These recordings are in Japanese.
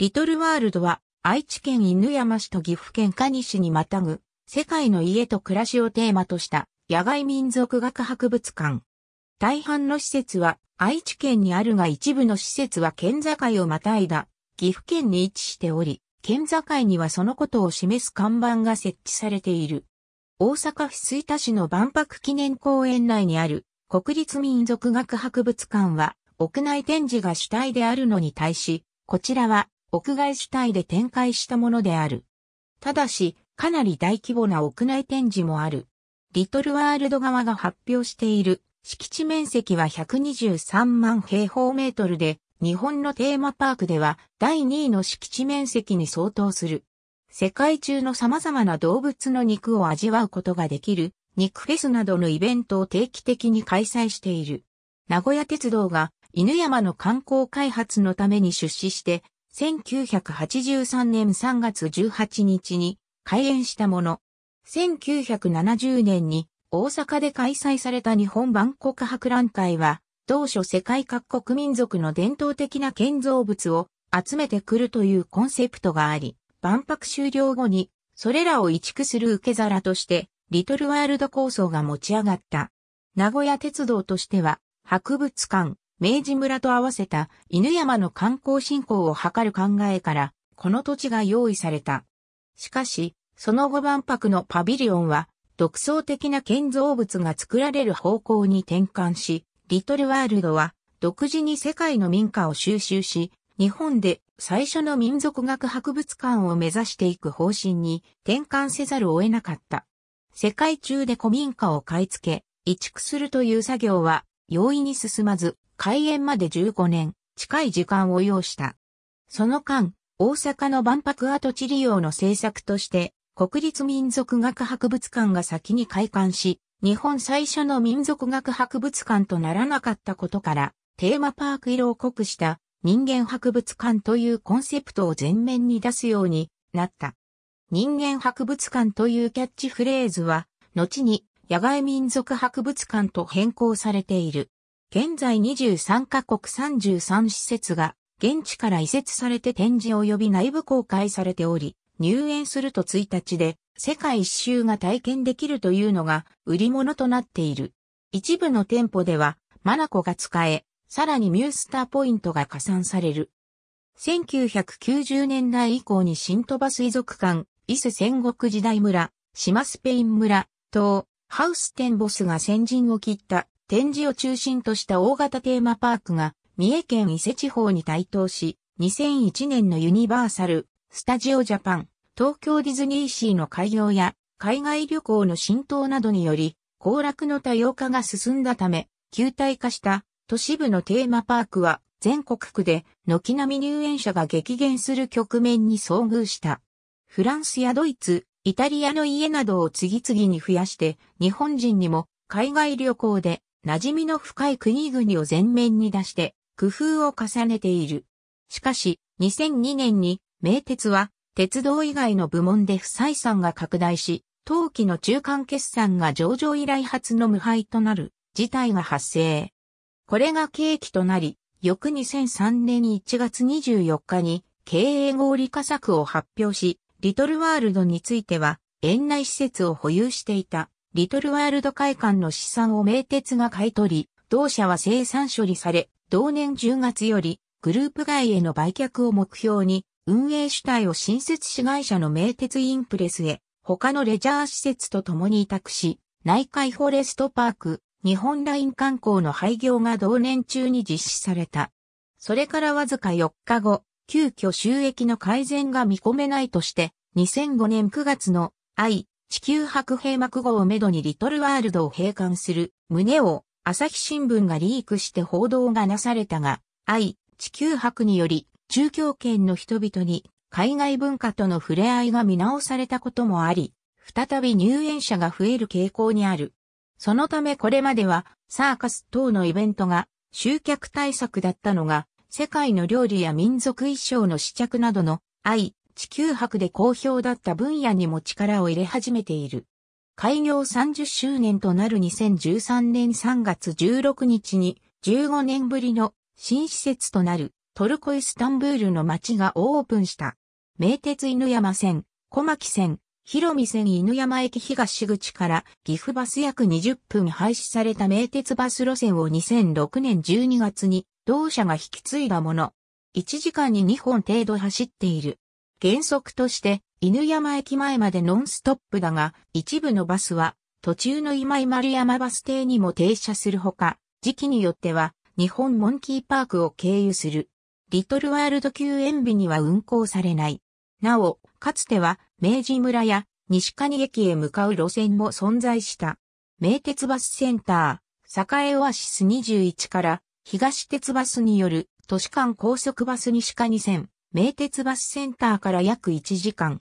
リトルワールドは愛知県犬山市と岐阜県可児市にまたぐ世界の家と暮らしをテーマとした野外民族学博物館。大半の施設は愛知県にあるが一部の施設は県境をまたいだ岐阜県に位置しており、県境にはそのことを示す看板が設置されている。大阪府吹田市の万博記念公園内にある国立民族学博物館は屋内展示が主体であるのに対し、こちらは屋外主体で展開したものである。ただし、かなり大規模な屋内展示もある。リトルワールド側が発表している敷地面積は123万平方メートルで、日本のテーマパークでは第2位の敷地面積に相当する。世界中の様々な動物の肉を味わうことができる肉フェスなどのイベントを定期的に開催している。名古屋鉄道が犬山の観光開発のために出資して1983年3月18日に開園したもの。1970年に大阪で開催された日本万国博覧会は、当初世界各国民族の伝統的な建造物を集めてくるというコンセプトがあり、万博終了後にそれらを移築する受け皿として、リトルワールド構想が持ち上がった。名古屋鉄道としては、博物館、明治村と合わせた犬山の観光振興を図る考えから、この土地が用意された。しかし、その後万博のパビリオンは、独創的な建造物が作られる方向に転換し、リトルワールドは独自に世界の民家を収集し、日本で最初の民族学博物館を目指していく方針に転換せざるを得なかった。世界中で古民家を買い付け、移築するという作業は容易に進まず、開園まで15年近い時間を要した。その間、大阪の万博跡地利用の政策として、国立民族学博物館が先に開館し、日本最初の民族学博物館とならなかったことから、テーマパーク色を濃くした人間博物館というコンセプトを前面に出すようになった。人間博物館というキャッチフレーズは、後に野外民族博物館と変更されている。現在23カ国33施設が現地から移設されて展示及び内部公開されており、入園すると1日で世界一周が体験できるというのが売り物となっている。一部の店舗ではマナコが使え、さらにミュースターポイントが加算される。1990年代以降に新鳥羽水族館、伊勢戦国時代村、島スペイン村、等、ハウステンボスが先陣を切った展示を中心とした大型テーマパークが三重県伊勢地方に台頭し、2001年のユニバーサル、スタジオジャパン、東京ディズニーシーの開業や海外旅行の浸透などにより、行楽の多様化が進んだため、球体化した都市部のテーマパークは全国区で軒並み入園者が激減する局面に遭遇した。フランスやドイツ、イタリアの家などを次々に増やして日本人にも海外旅行で馴染みの深い国々を前面に出して工夫を重ねている。しかし、2002年に名鉄は鉄道以外の部門で不採算が拡大し、当期の中間決算が上場以来初の無敗となる事態が発生。これが契機となり、翌2003年1月24日に経営合理化策を発表し、リトルワールドについては園内施設を保有していたリトルワールド会館の資産を名鉄が買い取り、同社は生産処理され、同年10月よりグループ外への売却を目標に、運営主体を新設市会社の名鉄インプレスへ、他のレジャー施設と共に委託し、内海フォレストパーク、日本ライン観光の廃業が同年中に実施された。それからわずか4日後、急遽収益の改善が見込めないとして、2005年9月の愛、地球博閉幕後をめどにリトルワールドを閉館する旨を朝日新聞がリークして報道がなされたが、愛、地球博により中京圏の人々に海外文化との触れ合いが見直されたこともあり、再び入園者が増える傾向にある。そのためこれまではサーカス等のイベントが集客対策だったのが、世界の料理や民族衣装の試着などの愛、地球博で好評だった分野にも力を入れ始めている。開業30周年となる2013年3月16日に15年ぶりの新施設となるトルコイスタンブールの街がオープンした。名鉄犬山線、小牧線、広見線犬山駅東口から岐阜バス約20分廃止された名鉄バス路線を2006年12月に同社が引き継いだもの。1時間に2本程度走っている。原則として犬山駅前までノンストップだが、一部のバスは途中の今井丸山バス停にも停車するほか、時期によっては日本モンキーパークを経由する。リトルワールド級園日には運行されない。なお、かつては明治村や西蟹駅へ向かう路線も存在した。名鉄バスセンター、栄オアシス21から東鉄バスによる都市間高速バス西蟹線、名鉄バスセンターから約1時間。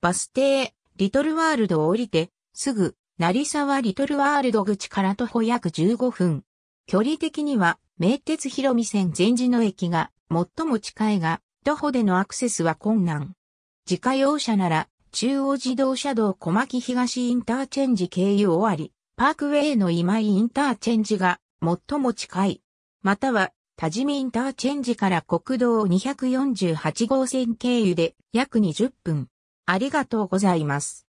バス停、リトルワールドを降りて、すぐ成沢リトルワールド口から徒歩約15分。距離的には、名鉄広見線全寺の駅が最も近いが、徒歩でのアクセスは困難。自家用車なら、中央自動車道小牧東インターチェンジ経由終わり、パークウェイの今井インターチェンジが最も近い。または、多治見インターチェンジから国道248号線経由で約20分。ありがとうございます。